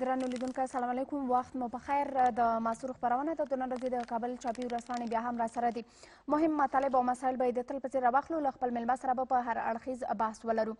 درنو لیدونکو سلام علیکم وخت مو په خیر د ماسور خبرونه ته د نن ورځې د کابل چاپي ورځپاڼې بیا هم را سره دي مهم مطالب او مسایل به یې د تل په څېر راواخلو له خپل میلمه سره به په هر اړخیز بحث ولرو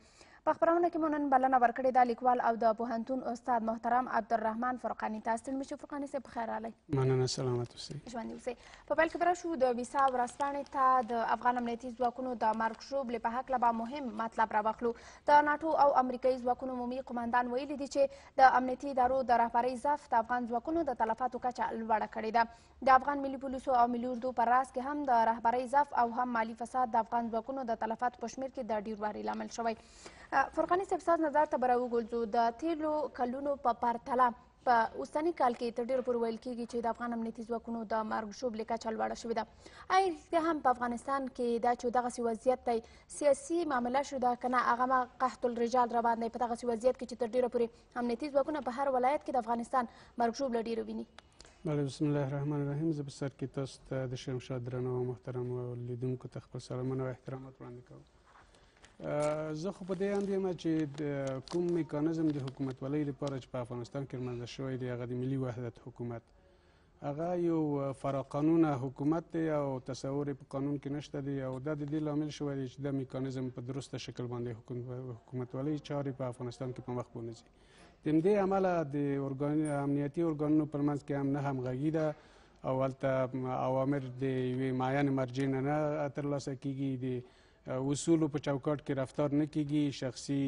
په خبرونه کې مو نن بلنه ورکړې ده لیکوال او د پوهنتون استاد محترم عبدالرحمن فرقاني ته ستړي مشي فرقاني صاحب پخیر راغلی مننه سلامت اوسئ ژوندي اوسئ په پیل کې به راشو د ویسا ورځپاڼې ته د افغان امنیتي ځواکونو د مرګ ژوبلې په هکله به مهم مطلب راواخلو د ناټو او امریکایي ځواکونو عمومي قوماندان ویلي دي چې د امنیتي ادارو د رهبرۍ ضعف د افغان ځواکونو د تلفاتو کچه لوړه کړې ده د افغان ملي پولیسو او ملي اردو په راس کې هم د رهبرۍ ضعف او هم مالي فساد د افغان ځواکونو د تلفاتو په شمیر کې د ډیروالي لامل شوی فرقاني صاحب ستاسو نظر ته به راوګرځو د تیرو کلونو په پرتله په اوسني کال کې تر ډېره پورې ویل کېږي چې د افغان امنیتي ځواکونو د مرګ ژوبلې کچه لوړه شوې ده ایا رښتیا هم په افغانستان کې دا چې دغسې وضعیت دی سیاسي معامله شو ده که نه هغه ما قحط الرجال روان دی په دغسې وضعیت کې چې تر ډېره پورې امنیتي ځواکونه په هر ولایت کې د افغانستان مرګ ژوبله ډېره ویني بله بسم الله الرحمن الرحیم زه په سر کې تاسو ته د شمشاد درنو محترم لیدونکو ته خپل سلامونه او احترامات وړاندې کوم زه خو په دې اند یم چې کوم میکانیزم د حکومتولۍ لپاره چې په افغانستان کې رامنځته شوی دی هغه د ملي وحدت حکومت هغه یو فراقانونه حکومت دی او تصور په قانون کې نشته دی او دا د دې لامل شوی دی چې دا میکانیزم په درسته شکل باندې حکومتولۍ چارې په افغانستان کې په مخ ونځي د همدې امله د امنیتي ارګانونو پر منځ کې هم نه همغږي ده او هلته اوامر د یوې معین مرجع نه نه ترلاسه کیږي د اصولو په چوکاټ کې رفتار نه کیږي شخصي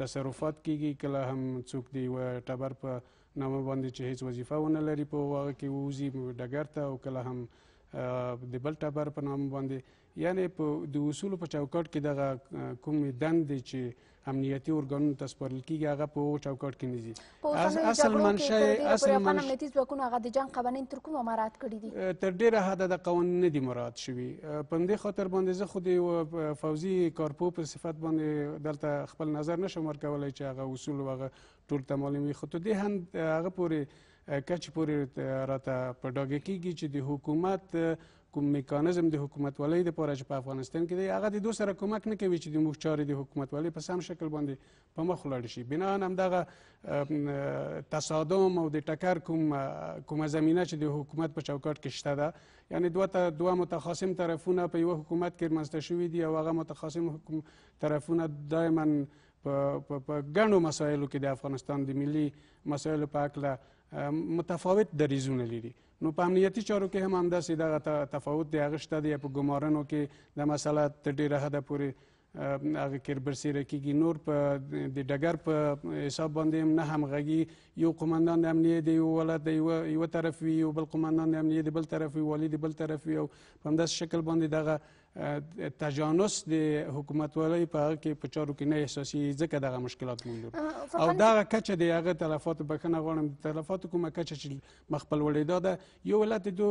تصرفات کیږي کله هم څوک دی و ټبر په نامه باندې چې هیڅ وظیفه ونه لري په واغه کې ووزي ډګر ته او کله هم د بل ټبر په نامه باندې یعنی په د اصول په چوکاټ کې دغه کوم دندې چې امنیتي ارګانونو ته سپارل کیږي هغه په هغو چوکاټ کې نه ځي اصل منشأ اصل افغان امنیتي ځواکونو هغه د جنګ قوانین تر کومه مراعات کړي دي تر ډیره حده د قوانین نه دي مراعات شوي په دې خاطر باندې زه خو د فوزي کارپو په صفت باندې دلته خپل نظر نشم ورکولای چې هغه اصول هغه ټول ته معلوم وي خو ته دې هم هغه پورې کچ پورې راته په ډاګه کیږي چې د حکومت کوم میکانیزم د حکومتولۍ لپاره چې په افغانستان کې دی هغه د دو سره کمک نه کوي چې د موږ چارې د حکومتولۍ په سم شکل باندې په مخ ولاړ شي بنا هم دغه تصادم او د ټکر کوم کومه زمینه چې د حکومت په چوکاټ کې شته ده یعنی دوه تا دوه متخاصم طرفونه په یو حکومت کې منځته شوي دي او هغه متخاصم حکوم طرفونه دایما په ګڼو مسایلو کې د افغانستان د ملي مسایلو په اړه متفاوت دریزونه لري نو په امنیتي چارو کې هم همداسې دغه تفاوت دی هغه شته دی په ګمارنو کې د مسله تر ډېره حده پورې هغه کې برسیره کیږي نور په د ډګر په حساب باندې هم نه همغږي یو قومندان د امنیه دی یو ولایت د یو طرف وي یو بل قومندان د امنیه دی بل طرف وي والي دی بل طرف وي او په همداسې شکل باندې دغه تجانس د حکومتوالۍ په هغه کې په چارو کې نه احساسي ځکه دغه مشکلات مونږ لرو او دغه کچه د هغه تلفات بخنه غواړم د تلفات کومه کچه چې مخبل وړېدا ده یو ولت دو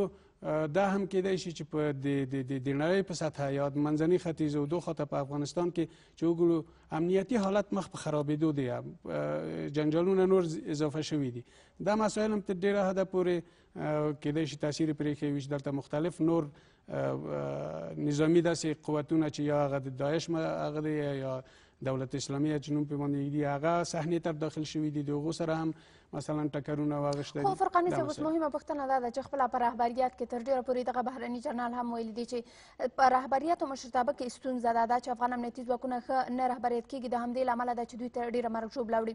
دا هم کېدای شي چې په د نړۍ په سطح یا منځني ختیځ او دوه خواته په افغانستان کې چې وګړو امنیتي حالت مخ په خرابېدو دی جنجالونه نور اضافه شوي دي دا مسایل هم تر ډېره حده پورې کېدای شي تاثیر یې پرېښی وي چې دلته مختلف نور نظامي داسې قوتونه چې یا هغه د داعش هغه دی یا دولت اسلامي چې نوم پرې باندې یږدي هغه صحنې ته داخل شوي دي د هغو سره هم مثلا ټکرونه واغشته خو فرقاني صاحب اوس مهمه پوښتنه دا ده چې خپل په رهبریت کې تر ډیره پورې دغه بهرني جنرال هم ویلي دي چې په رهبریت او مشرتابه کې ستونزه ده دا چې افغان امنیتي ځواکونه ښه نه رهبریت کیږي د همدې لامل ده چې دوی تر ډیره مرګ ژوبله وړي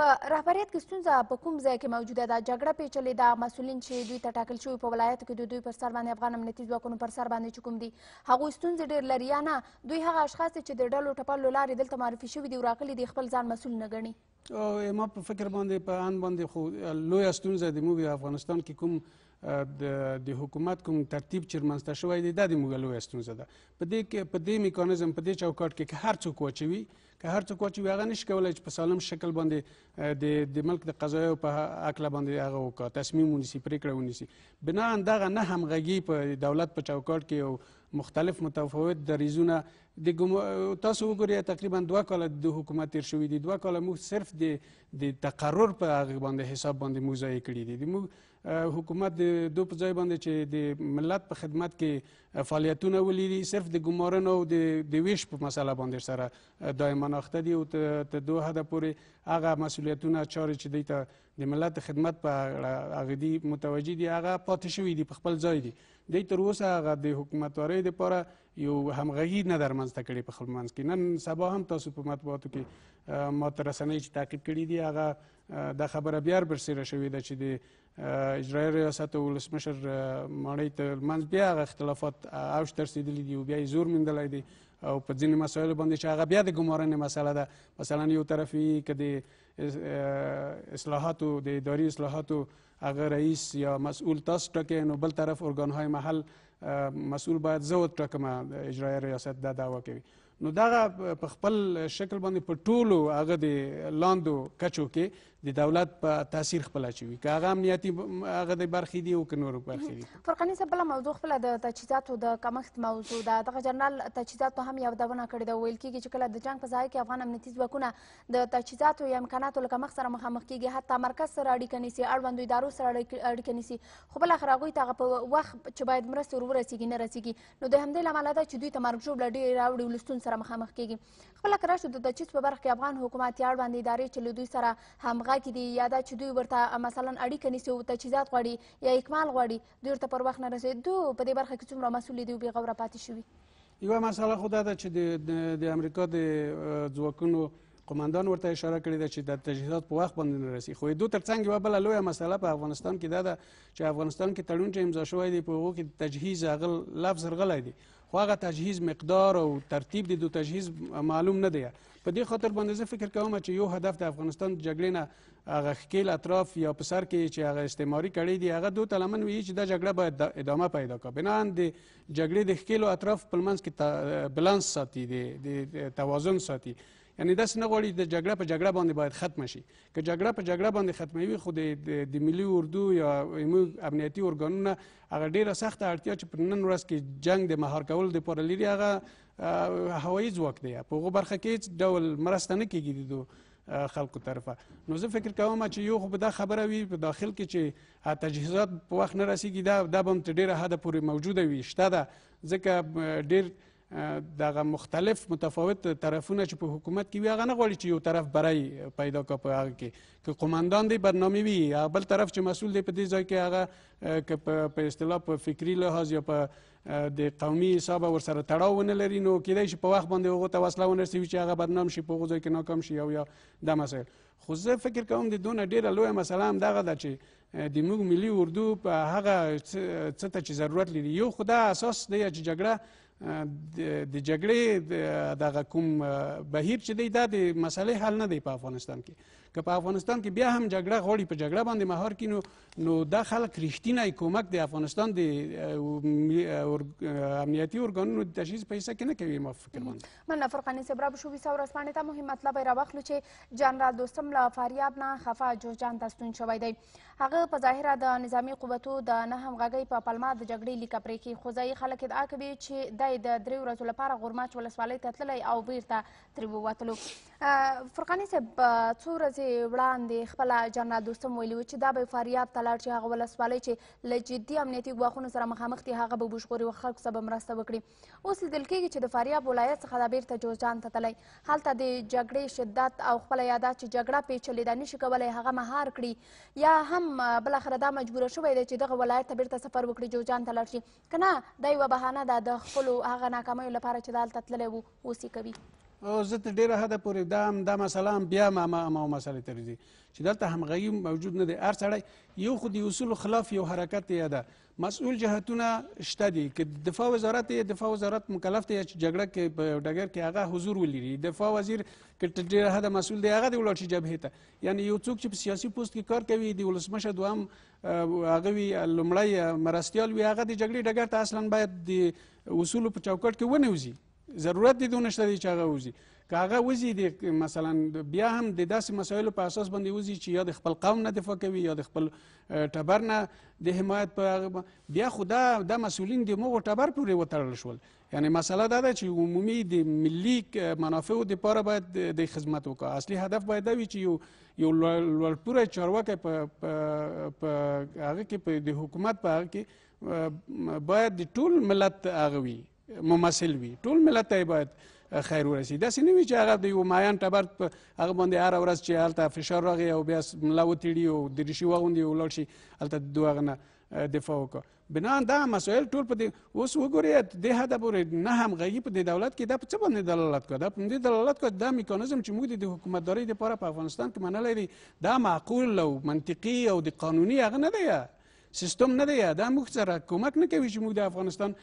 په رهبریت کې ستونزه په کوم ځای کې موجوده ده جګړه پیچلې ده مسولین چې دوی ته ټاکل شوي په ولایتو کې د دوی پر سر باندې افغان امنیتي ځواکونو پر سر باندې چې کوم دي هغوی ستونزې ډېر لري یا نه دوی هغه اشخاص دي چې د ډلو ټپل له لارې دلته معرفي شوي دي او راغلي دي خپل ځان مسول نه ګڼي ما په فکر باندې په ان باندې خو لوی ستونزه د موږ افغانستان کې کوم د حکومت کوم ترتیب چې رمنځته شوی دی دا د موږ لوی ستونزه ده په دې کې په دې میکانیزم په دې چوکاټ کې که هر څوک واچوي که هر څوک واچوي هغه نشي کولای چې په سالم شکل باندې د د ملک د قضایو په اکله باندې هغه وکړه تصمیم ونیسي پریکړه ونیسي بنا دغه نه همغږي په دولت په چوکاټ کې یو مختلف متفاوت دریزونه د ګم... تاسو وګورئ تقریبا دوه کاله د حکومت تیر شوی دی دوه کاله موږ صرف د د تقرر په هغه باندې حساب باندې موږ ځای کړی دی موږ حکومت د دو په ځای باندې چې د ملت په خدمت کې فعالیتونه ولري صرف د ګمارنو او د د ویش په مسله باندې سره دایما ناخته دي او ته دو حد پورې هغه مسولیتونه چارې چې دوی ته د ملت خدمت په اړه هغه دي متوجي دي هغه پاتې شوي دي په خپل ځای دي دوی تر اوسه هغه د حکومتوارۍ لپاره یو همغږي نه در منځته کړي په خپل منځ کې نن سبا هم تاسو په مطبوعاتو کې ما ته رسنۍ چې تعقیب کړي دي هغه دا خبره بیا برسېره شوې ده چې د اجرایي ریاست او ولسمشر ماڼۍ ترمنځ بیا هغه اختلافات اوج ته رسېدلي دي او بیا یې زور موندلی دی او په ځینې مسایلو باندې چې هغه بیا د ګمارنې مسله ده مثلا یو طرف یې که د اصلاحاتو د اداري اصلاحاتو هغه رئیس یا مسئول تاسو ټاکئ نو بل طرف ارګانهای محل مسئول باید زه وټاکم اجرایي ریاست دا دعوا کوي نو دغه په خپل شکل باندې په ټولو هغه د لاندو کچو کې د دولت په تاثیر خپل اچوي که هغه امنیتي هغه د برخې دي او که نور برخې دي فرقاني صاحب بله موضوع خپله د تجهیزاتو د کمښت موضوع ده دغه جنرال تجهیزاتو هم یادونه کړې ده ویل کېږي چې کله د جنګ په ځای کې افغان امنیتي ځواکونه د تجهیزاتو یا امکاناتو له کمښت سره مخامخ کېږي حتی مرکز سره اړیکه نیسي اړوندو ادارو سره اړیکه نیسي خو بالاخره هغوی ته هغه په وخت چې باید مرستې ور ورسېږي نه رسېږي نو د همدې لامل ده چې دوی ته مرګ ژوبله ډېر راوړي او له ستونزو سره مخامخ کېږي خپله که راشو د تجهیز په برخه کې افغان حکومت یا اړوند ادارې چې له دوی سره همغږي دي یا دا چې دوی ورته مثلا اړیکه نیسي او تجهیزات غواړي یا اکمال غواړي دوی ورته پر وخت نه رسېږي دوی په دې برخه کې څومره مسؤل دي او بې غوره پاتې شوي یوه مسله خو دا ده چې د امریکا د ځواکونو قوماندان ورته اشاره کړې ده چې د تجهیزات په وخت باندې نه رسي خو د ترڅنګ یو بل لوی مسله په افغانستان کې دا ده چې افغانستان کې تړون چې امضا شوی دی په هغه کې تجهیز غل لفظ غلای دی خو هغه تجهیز مقدار او ترتیب دی د تجهیز معلوم نه دی په دې خاطر باندې زه فکر کوم چې یو هدف د افغانستان د جګړې نه هغه ښکیل اطراف یا په سر کې چې هغه استعماري کړی دی هغه دوه تلمن وی چې دا جګړه باید ادامه پیدا کړي بنان د جګړې د ښکیلو اطرافو په منځ کې بلانس ساتي د توازن ساتي یعنی داسې نه غواړي د جګړه په جګړه باندې باید ختمه شي که جګړه په جګړه باندې ختموي خو د ملي اردو یا موږ امنیتي ارګانونه هغه ډیره سخته اړتیا چې په نن ورځ کې جنگ د مهار کولو لپاره لري هغه هوایي ځواک دی په هغو برخه کې هیڅ ډول مرسته نه کیږي د خلکو طرفه نو زه فکر کوم چې یو خو به دا خبره وي په داخل کې چې تجهیزات په وخت نه رسیږي دا دا به هم تر ډیره حده پورې موجوده وي شته ده ځکه ډیر دغه مختلف متفاوت طرفونه چې په حکومت کې وي هغه نه غواړي چې یو طرف برای پیدا کړي په هغه کې که قوماندان دی برنامه وي بل طرف چې مسول دی په دې ځای کې هغه که په اصطلاح په فکری لحاظ یا په د قومي حساب ورسره تړاو ونه لري نو کېدای شي په وخت باندې هغو ته وسله ونه رسوي چې هغه بدنام شي په هغو ځای کې ناکام شي او یا دا مسایل خو زه فکر کوم د دونه ډېره لویه مسله هم دغه ده چې د موږ ملي اردو په هغه څه ته چې ضرورت لري یو خو دا اساس دی چې جګړه د جګړې دغه کوم بهیر چې دی دا د مسلې حل نه دی په افغانستان کې که په افغانستان کې بیا هم جګړه غواړي په جګړه باندې مهار کینو نو دا خلک رښتینی کمک د افغانستان د امنیتي ارګانونو د تشخیص په حصه کې نه کوي ما فکر باندې مننه فرقاني صاحب را به شو ویسه ورځپاڼې ته مهم مطلب یې راواخلو چې جنرال دوستم له فاریاب نه خفه جوزجان ته ستون شوی دی هغه په ظاهره د نظامي قوتو د نه همغږۍ په پلمه د جګړې لیکه پرې کړي خو ځایي خلک ادعا کوي چې دی د درې ورځو لپاره غورماچ ولسوالۍ ته تللی او بیرته ترې ووتلو فرقاني صاحب څو ورځې وړاندې خپله جنرال دوستم ویلي و چې دا به فاریاب ته لاړ شي هغه ولسوالۍ چې له جدي امنیتي ګواښونو سره مخامخ دي هغه به وژغوري او خلکو سره به مرسته وکړي اوس لیدل کېږي چې د فاریاب ولایت څخه دا بېرته جوزجان ته تللی هلته د جګړې شدت او خپله یا دا چې جګړه پېچلې ده نشي کولی هغه مهار کړي یا هم بلاخره دا مجبوره شوی دی چې دغه ولایت ته بېرته سفر وکړي جوزجان ته لاړ شي که نه دا یوه بهانه ده د خپلو هغه ناکامیو لپاره چې دا هلته تللی و اوس یې کوي او زه تر ډیره حده پورې دا هم دا مسله هم بیا ما ما ما مسله ته راځي چې دلته همغږي موجود نه دی هر سړی یو خو د اصولو خلاف یو حرکت یې ده مسؤل جهتونه شته دي که دفاع وزارت یې دفاع وزارت مکلف دی چې جګړه کې په ډګر کې هغه حضور ولري دفاع وزیر که تر ډیره حده مسؤل دی هغه دی ولاړ شي جبهې ته یعنی یو څوک چې په سیاسي پوست کې کار کوي د ولسمشر دوهم هغه وی لمړی مرستیال وی هغه د جګړې ډګر ته اصلا باید د اصول په چوکاټ کې ونه وزي ضرورت دي دونه شته چې هغه وزي که هغه وزي د مثلا بیا هم د داسې مسایلو په اساس باندې وزي چې یا د خپل قوم نه دفاع کوي یا د خپل ټبر نه د حمایت په بیا خو دا د مسولین د موغو ټبر پورې وتړل شول یعنی مسئله دا ده چې عمومي د ملي منافعو لپاره باید د خدمت وکړي اصلي هدف باید دا وي چې یو یو لوړپوړی چارواکی په هغه کې په د حکومت په هغه کې باید د ټول ملت هغه وي ممثل وي ټول ملت ته باید خیر ورسي داسې نه وي چې هغه د یو معین ټبر په هغه باندې هره ورځ چې هلته فشار راغی او بیا ملا وتړي او دریشي واغوندي او ولاړ شي هلته د دوه هغه نه دفاع وکړه بناً دا مسایل ټول په دې اوس وګورئ دې حده پورې نه همغږي په دې دولت کې دا په څه باندې دلالت کوي دا په دې دلالت کوي دا میکانیزم چې موږ د حکومتدارۍ لپاره په افغانستان کې منلی دی دا معقول او منطقي او د قانوني هغه نه دی سیستم نه دی دا موږ سره کمک نه کوي چې موږ د افغانستان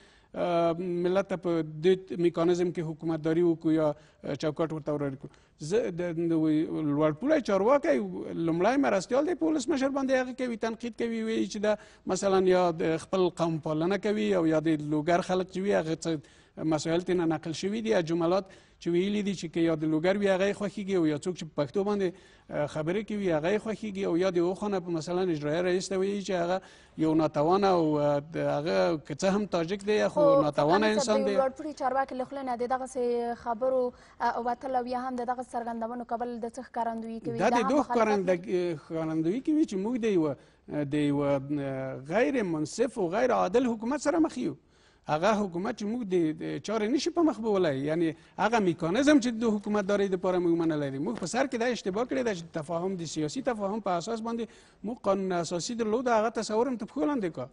ملت په دې میکانیزم کې حکومتداري وکړو یا چوکاټ ورته ورکړو زه د لوړپوړی چارواکی لومړی مرستیال دی په ولسمشر باندې هغه کوي تنقید کوي وی چې دا مثلا یا خپل قوم پالنه کوي او یا د لوګر خلک چې وي هغه څه مسایل تینا نقل شوي دي جملات چې ویلي دي چې که یا د لوګر وي هغه خوښیږي او یا څوک چې په پښتو باندې خبرې کوي هغه خوښیږي او یا د اوخانه په مثلا اجرایه رئیس ته وی چې هغه یو ناتوانه او هغه که څه هم تاجک دی خو ناتوانه انسان دی لوړپوړي چارواکي له خولې نه د دغسې خبرو وتل او یا هم د دغه څرګندونو کول د څه ښکارندویي کوي دا د دوه ښکارندویي کوي چې موږ د یو د یو غیر منصف او غیر عادل حکومت سره مخ یو هغه حکومت چې موږ د چارې نشي په مخ بولای یعنی هغه میکانیزم چې د حکومت داري د پاره موږ منلای دي موږ په سر کې دا اشتباه کړې ده چې تفاهم د سیاسي تفاهم په اساس باندې موږ قانون اساسي درلود هغه تصورم ته پښو لاندې کا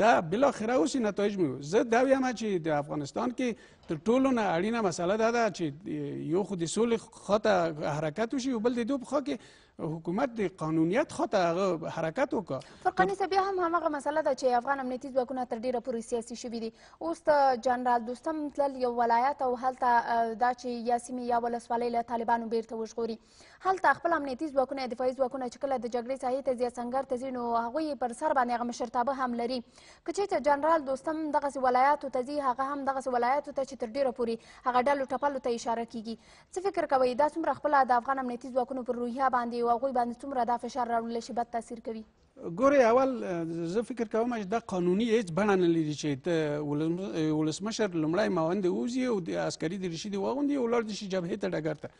دا بالاخره اوسې نتایج مو زه دا وایم چې د افغانستان کې تر ټولو نه اړینه مسله دا ده چې یو خو د سولې خواته حرکت وشي او بل د دوی په خوا کې حکومت د قانونیت خواته هغه حرکت وکړه فرقاني صاحب بیا هم همغه مسله ده چې افغان امنیتي ځواکونه تر ډیره پورې سیاسي شوي دي اوس د جنرال دوستم تلل یو ولایت او هلته دا چې یا سیمې یا ولسوالۍ له طالبانو بیرته وژغوري هلته خپل امنیتي ځواکونه یا دفاعي ځواکونه چې کله د جګړې ساحې ته ځي یا سنګر ته ځي نو هغوی یې پر سر باندې هغه مشرتابه هم لري که چېرته جنرال دوستم دغسې ولایاتو ته ځي هغه هم دغسې ولایاتو ته چې تر ډېره پورې هغه ډلو ټپلو ته اشاره کېږي څه فکر کوئ دا څومره خپله د افغان امنیتي ځواکونو پر روحیه باندې او هغوی باندې څومره دا فشار راوړلی شي بد تاثیر کوي ګوري اول زه فکر کوم چې دا قانوني هیڅ بڼه نه لري چې ته ولسمشر لمړی ماوند ووزي او د عسکري درشي دی واغوندي او لړ د شي جبهه ته ډګر ته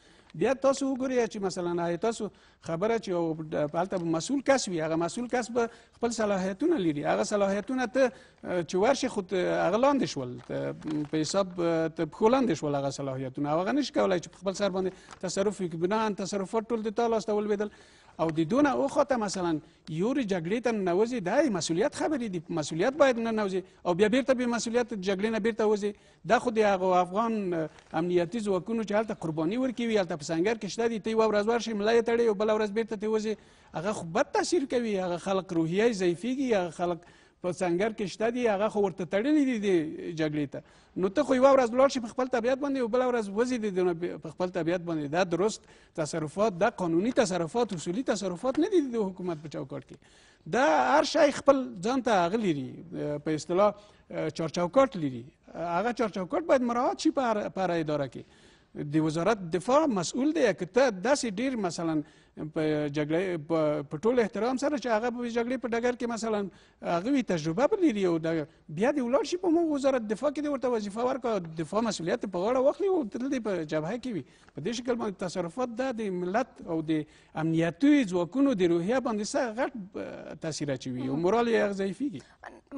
بیا تاسو وګورئ چې مثلا تاسو خبره چې پالته مسول کس وي هغه مسول کس به خپل صلاحیتونه لري هغه صلاحیتونه ته چې ورشي خود هغه لاندې شول په حساب ته پخو لاندې شول هغه صلاحیتونه هغه نشي کولای چې خپل سر باندې تصرف وکړي بنا تصرفات ټول د تاله استول ویدل او د دونه اوخواته مثلا یوري جګړې ته ننوځي دا مسولیت خبرې دي مسولیت باید ننوځي او بیا بیرته به مسولیت جګړې نه بیرته وځي دا خو د هغه افغان امنیتي ځواکونو چې هلته قرباني ورکوي هلته په سنګر کې شته دي ته یوه ورځ ورشي ملا یې تړي او بله ورځ بیرته ته وځي هغه خو بد تاثیر کوي هغه خلک روحیه یې ضعیفېږي هغه خلک په سنګر کې شته دي هغه خو ورته تړلي دي د جګړې ته نو ته خو یوه ورځ لاړ شي په خپل طبیعت باندې او بله ورځ وځي د په خپل طبیعت باندې دا درست تصرفات دا قانوني تصرفات اصولي تصرفات نه دي د حکومت په چوکاټ کې دا هر شی خپل ځان ته هغه لري په اصطلاح چارچوکاټ لري هغه چارچوکاټ باید مراعات شي په هر اداره کې د وزارت دفاع مسئول دی که ته داسې ډیر مثلا په جګړه په ټول احترام سره چې هغه په جګړې په ډګر کې مثلا هغه تجربه به لري او بیا د ولاړ شي په موږ وزارت دفاع کې د ورته وظیفه ورکړه دفاع مسئولیت په غاړه واخلي او تل دې په جبهه کې وي په دې شکل باندې تصرفات دا د ملت او د امنیتي ځواکونو د روحیه باندې څه غټ تاثیر اچوي او مورال یې ضعیفېږي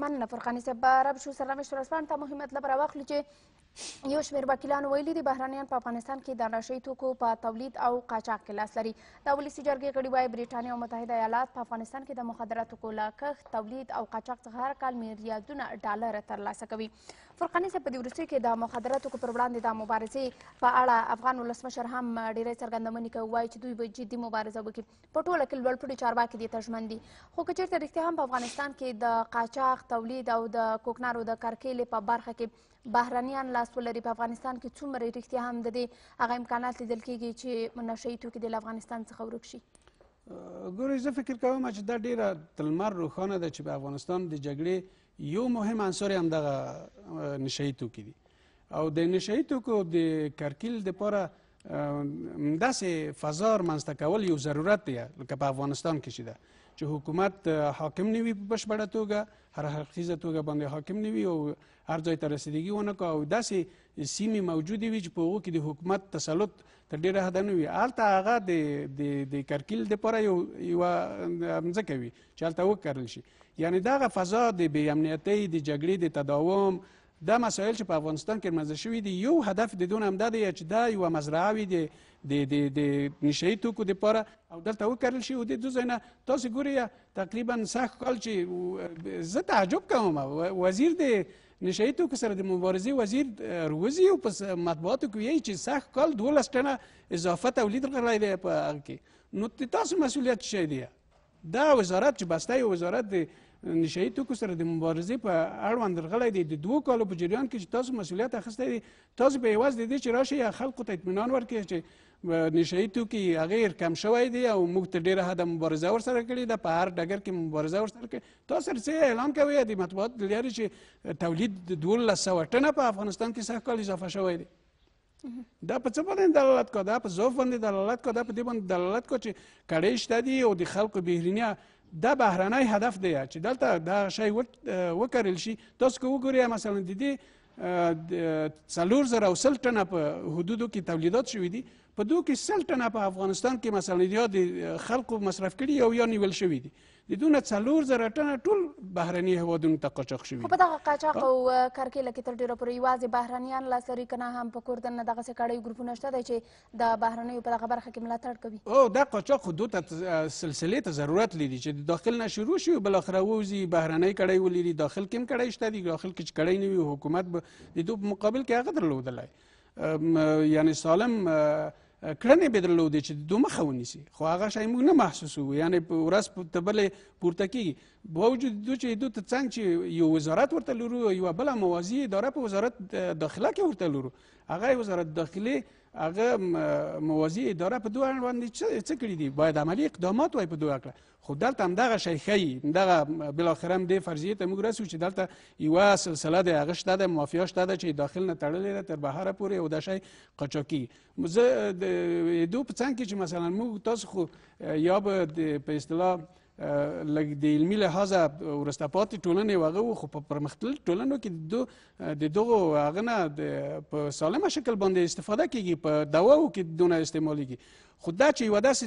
مننه فرقاني صاحب رب شو سرنوشت ورځپاڼې ته مهمه طلب راواخلو چې یو شمېر وکیلانو ویلي دي بهرنیان په افغانستان کې د نشه یي توکو په تولید او قاچاق کې لاس لري د ولسي جرګې غړي وایي بریټانیا او متحده ایالات په افغانستان کې د مخدره توکو له کښت تولید او قاچاق څخه هر کال میلیاردونه ډالر ترلاسه کوي فرقاني صاحب په دې وروستیو کې د مخدره توکو پر وړاندې د مبارزې په اړه افغان ولسمشر هم ډېری څرګندونې کوي وایي چې دوی به جدي مبارزه وکړي په ټوله کې لوړپوړي چارواکي دې ته ژمن دي خو که چېرته رښتیا هم په افغانستان کې د قاچاق تولید او د کوکنارو د کرکېلې په برخه کې بهرنیان لاس ولري په افغانستان کې څومره رښتیا هم د دې هغه امکانات لیدل کېږي چې نشهيي توکي دې له افغانستان څخه ورک شي ګورئ زه فکر کوم چې دا ډېره تلمر روښانه ده چې په افغانستان د جګړې یو مهم عنصر هم دغه نشهیي توکي دي او د نشهیي توکو د کرکیل دپاره داسې فضا رامنځته کول یو ضرورت دی لکه په افغانستان کې چې ده چې حکومت حاکم نه وي په بشپړه توګه هر حقیقیزه توګه باندې حاکم نه وي او هر ځای ته رسیدګي ونه کړو او داسې سیمې موجودې وي چې په هغو کې د حکومت تسلط تر ډېره حده نه وي هلته هغه د د د کرکیل دپاره یو یوه مځکه وي چې هلته وکرل شي یعنې دغه فضا د بې امنیتۍ، د جګړې د تداوم، دا مسایل چې په افغانستان کې رمنځه شوي دي یو هدف د دون همدا دی چې دا یوه مزرعه وي د د د د نشهیي توکو دپاره او دلته وکرل شي او د دو ځای نه تاسو ګورئ تقریبا سږ کال چې زه تعجب کوم وزیر د نشهیي توکو سره د مبارزې وزیر روزي او په مطبوعاتو کې وایي چې سږ کال دولس ټنه اضافه تولید راغلی دی په هغه کې نو تاسو مسؤلیت څه دی دا وزارت چې بسته یو وزارت د نشه یي توکو سره د مبارزې په اړوند رغلی دی د دوو کالو په جریان کې چې تاسو مسولیت اخیستی دی تاسو په عوض د دې چې راشئ یا خلکو ته اطمینان ورکړئ چې نشه یي توکي هغه کم شوی دی او موږ ته ډېره حده مبارزه ورسره کړې ده په هر ډګر کې مبارزه ورسره کړې تاسو څه اعلان کوئ د مطبوعات لري چې تولید دوولس سوه ټنه په افغانستان کې سږ کال اضافه شوی دی دا په څه باندې دلالت کو دا په ضعف باندې دلالت کو دا په دې باندې دلالت کو چې کړې شته دي او د خلکو بهرینه دا بهرنی هدف دی چې دلته دا شی وکړل شي تاسو کو وګورئ مثلا د دې څلور زره او سل ټنه په حدودو کې تولیدات شوي دي په دوه کې سل ټنه په افغانستان کې مثلا یا د خلکو مصرف کړي او یا نیول شوي دي د دونه څلور زره ټنه ټول بهرني هوادونو ته قاچاق شوي خو په دغه قاچاق او کرکېله کې تر ډېره پورې یوازې بهرنیان لاس لري که نه هم په کور دننه دغسې کړیو ګروپونه شته دی چې د بهرنیو په دغه برخه کې ملاتړ کوي او دا قاچاق خو دوته سلسلې ته ضرورت لري چې د داخل نه شروع شي بالاخره ووځي بهرنۍ کړۍ ولري داخل کې هم کړۍ شته دي داخل کې چې کړۍ نه وي حکومت به د دوی په مقابل کې هغه درلودلی یعنی سالم کړنې به درلودې چې دوه مخه ونیسي خو هغه شی موږ نه محسوسو یعنی په ورځ ته بلې پورته کېږي باوجود دو چې دو ته څنګ چې یو وزارت ورته لرو یوه بله موازي اداره په وزارت داخله کې ورته لرو هغه وزارت داخلې هغه موازي اداره په دوه اړوند څه کړي دي باید عملی اقدامات وای په دوه کړه خو دلته هم دغه شی ښیي دغه بالاخره هم دې فرضیې ته موږ رسو چې دلته یوه سلسله د هغه شته ده مافیا شته ده چې داخل نه تړلې ده تر بهره پورې او دا شی قاچاقي زه د دو په څنګ کې چې مثلا موږ تاسو خو یا به په اصطلاح لږ د علمي لحاظه ورسته پاتې ټولنې وغه وو خو په پرمختللي ټولنو کې د د دغو هغه نه په سالمه شکل باندې استفاده کیږي په دواو کې دونه استعمالیږي خو دا چې یوه داسې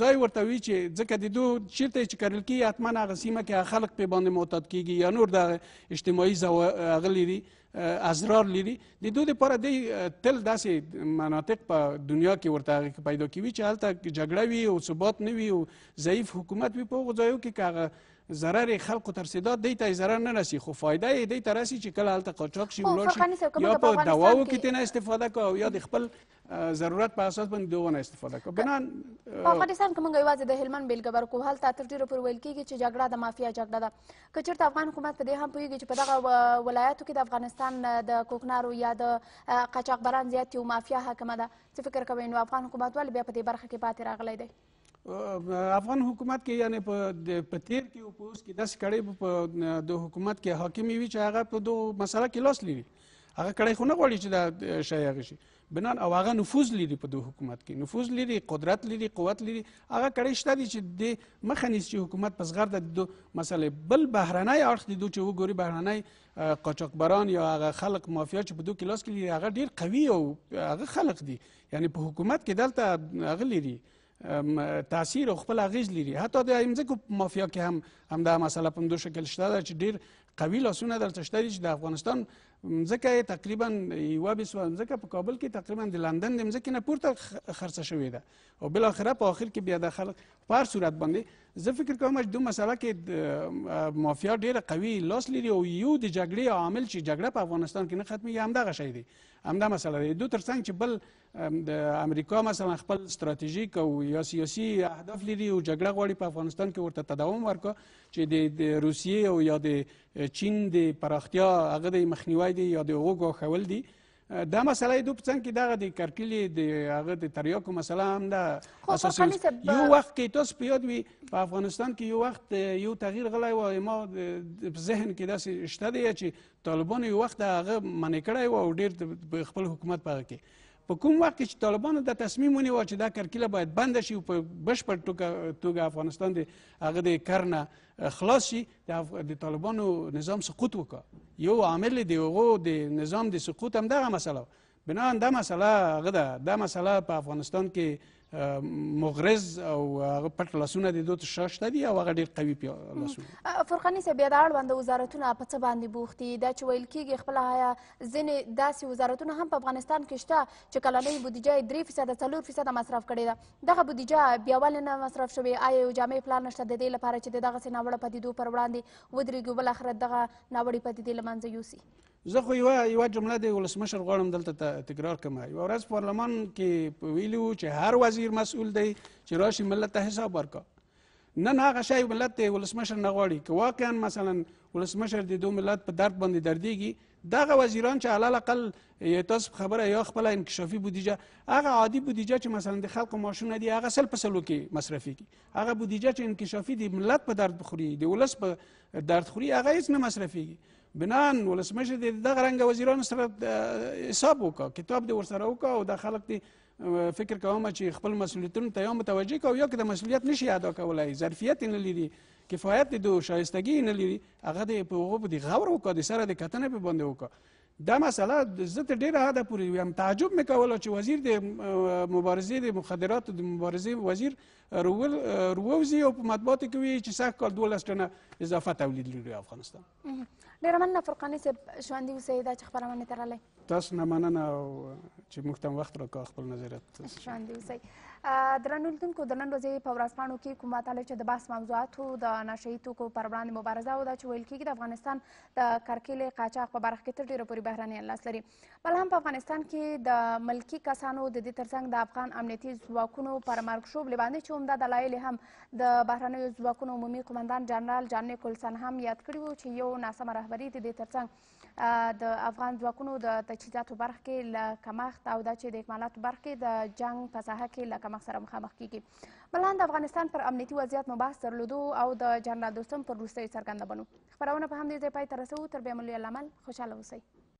ځای ورته وي چې ځکه د دو چیرته چې کرل کیږي حتما هغه سیمه کې هغه خلک پې باندې معتاد کیږي یا نور د اجتماعي هغه لري ازرار لري د دوی لپاره دی تل داسې مناطق په دنیا کې ورته پیدا کوي چې هلته جګړه وي او ثبات نه وي او ضعیف حکومت وي په هغو ځایو کې که هغه ضرر خلکو تر سیدا دی ته ضرر نه رسی خو فایده یې دی ته رسی چې کله هلته قاچاق شي ولاړ شي یا په دواو کې تنه استفاده کوي او یا د خپل ضرورت په اساس باندې دوه نه استفاده کوي بنان په افغانستان کې موږ یوازې د هلمند بیلګه ورکو حال ته تر ډیره پر ویل کیږي چې جګړه د مافیا جګړه ده که چیرته افغان حکومت په دې هم پوهیږي چې په دغه ولایاتو کې د افغانستان د کوکنارو یا د قاچاقبران زیات یو مافیا حاکمه ده څه فکر کوئ نو افغان حکومت ولې بیا په دې برخه کې پاتې راغلی دی افغان حکومت کې یعنی په په تیر کې او په اوس کې داسې کړي په د حکومت کې حاکمي وي چې هغه په دوه مسله کې لاس لري هغه کړی خو نه غواړي چې دا شی هغه شي بنا او هغه نفوذ لري په دوه حکومت کې نفوذ لري قدرت لري قوت لري هغه کړی شته دي چې د مخه نیسي چې حکومت په زغر د دوه مسلې بل بهرنۍ اړخ دي دوی چې وګوري بهرنۍ قاچاقبران یا هغه خلق مافیا چې په دوه کې لاس کې لري هغه ډیر قوي او هغه خلق دي یعنی په حکومت کې دلته اغلی دي تاثیر او خپل اغیز لري حتی د ایمزکو مافیا کې هم هم دا مسله په دوه شکل شته دا چې ډیر قوي لاسونه دلته شته چې د افغانستان مزکه تقریبا یو بیس مزکه په کابل کې تقریبا د لندن د مزکه نه پورته خرڅ شوې ده او بل اخره په اخر کې بیا د خلک په هر صورت باندې زه فکر کوم چې دوه مسله کې مافیا ډیره قوي لاس لري او یو د جګړې عامل چې جګړه په افغانستان کې نه ختمي هم دغه شی دی همدا مسله ده دو ترڅنګ چې بل د امریکا مثلا خپل ستراتیژیک او یا سیاسي اهداف لري او جګړه غواړي په افغانستان کې ورته تداوم ورکړه چې د روسیې او یا د چین د پراختیا هغه د مخنیوي دی یا د هغو ګواښول دي دا مسله دو په څنګ کې دغه د کرکلي د هغه د تریاکو مسله هم ده اساسي یو وخت کې تاسو په یاد وي په افغانستان کې یو وخت یو تغییر غلی و ما په ذهن کې داسې شته دی چې طالبانو یو وخت هغه منې کړی و او ډیر خپل حکومت په هغه کې په کوم وخت کې چې طالبانو دا تصمیم ونیو چې دا کرکیله باید بند شي او په بشپړ توګه افغانستان د هغه د کرنه خلاص شي د طالبانو نظام سقوط وکړه یو عامل دی هغه د نظام د سقوط هم دغه مسله بناء دا مسله هغه ده دا مسله په افغانستان کې مغرز او هغه پټ لاسونه د دوی شته دي او هغه ډیر قوي لاسونه فرقاني صاحب بیا د اړوند وزارتونه په څه باندې بوخت دي دا چې ویل کېږي خپله حیا ځینې داسې وزارتونه هم په افغانستان کې شته چې کلنۍ بودیجه یې درې فیصده څلور فیصده مصرف کړې ده دغه بودیجه بیا ولې نه مصرف شوې آیا یو جامع پلان نشته د دې لپاره چې د دغسې ناوړه پدیدو پر وړاندې ودرېږي او بالاخره دغه ناوړې پدیدې له منځه یوسي زه خو یوه یوه جمله د ولسمشر غواړم دلته تکرار کړم یوه ورځ پارلمان کې ویلي وو چې هر وزیر مسئول دی چې راشي ملت ته حساب ورکړه نن هغه شی ملت ته ولسمشر نه غواړي که واقعا مثلا ولسمشر د دو ملت په درد باندې دردیږي دغه وزیران چې علل اقل تاسو خبره یا خپل انکشافي بودیجه هغه عادي بودیجه چې مثلا د خلکو ماشونه دي هغه سل په سلو کې مصرفيږي هغه بودیجه چې انکشافي د ملت په درد بخوري د ولس په درد خوري هغه هیڅ نه مصرفيږي بناً ولسمشر دې دغه رنګه وزیرانو سره حساب وکړه کتاب دې ورسره وکړه او دا خلک دې فکر کوم چې خپل مسؤلیتونو ته یا متوجه کوي یا که د مسؤلیت نشي ادا کولای ظرفیت نه لري کفایت دې د شایستګي نه لري هغه دې په هغو باندې غور وکړه د سره د کتنې په باندې وکړه دا مسله زه تر ډېره حده پورې ویم تعجب مې کولو چې وزیر د مبارزې د مخدراتو د مبارزې وزیر رول رووزی او په مطبوعاتو کې وی چې سږ کال 12 ټنه اضافه تولید لري افغانستان ډیر مننه فرقانی صاحب شواندی اوسئ دا چې خبرونه تر لای تاسو نه مننه چې موږ ته وخت راکړ خپل نظریات شواندی اوسئ درنولتونکو د نن ورځې په ورځپاڼو کې کومه تاله چې د بحث موضوعاتو د نشهيي توکو پر وړاندې مبارزه او دا چې ویل کېږي د افغانستان د کرکیلې قاچاق په برخه کې تر ډېره پورې بهرنیان لاس لري بل هم په افغانستان کې د ملکی کسانو د دې ترڅنګ د افغان امنیتي ځواکونو پر مرګ ژوبلې باندې چې همدا دلایل هم د بهرنیو ځواکونو عمومي قومندان جنرال جان نیکولسن هم یاد کړي وو چې یو ناسمه رهبري د دې ترڅنګ د افغان ځواکونو د تجهیزاتو برخ کې له کمښت او دا چې د اکمالاتو برخ کې د جنګ په ساحه کې له کمښت سره مخامخ کیږي بلان د افغانستان پر امنیتي وضعیت مباحث درلودو او د جنرال دوستم پر وروستیو څرګندونو خپرونه په همدې ځای پای ته رسوو تر بیا مو لوی لامل خوشحاله اوسئ